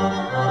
Lord.